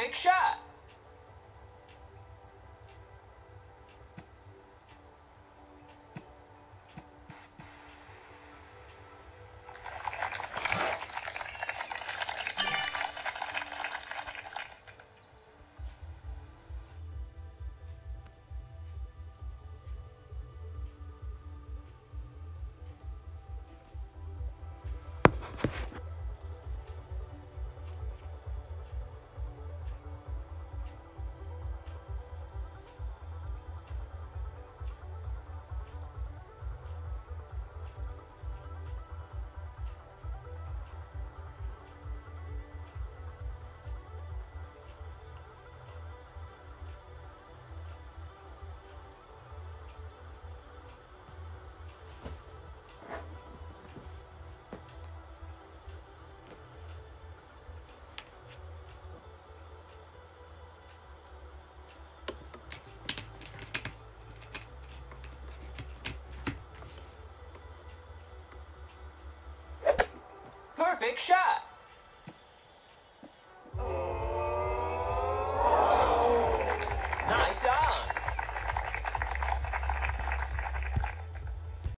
Perfect shot. Perfect shot.